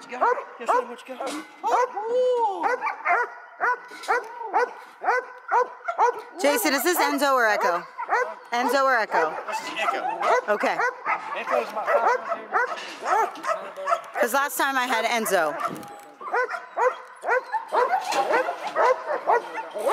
What you got. Here, show him what you got. Jason, is this Enzo or Echo? Enzo or Echo? This is Echo. Okay. Echo's five Because last time I had Enzo. Let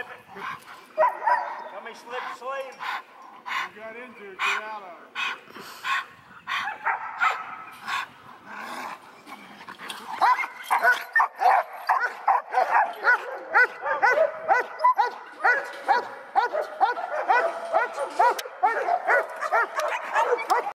slip. Let me slip sleeve. You got injured, get out of it.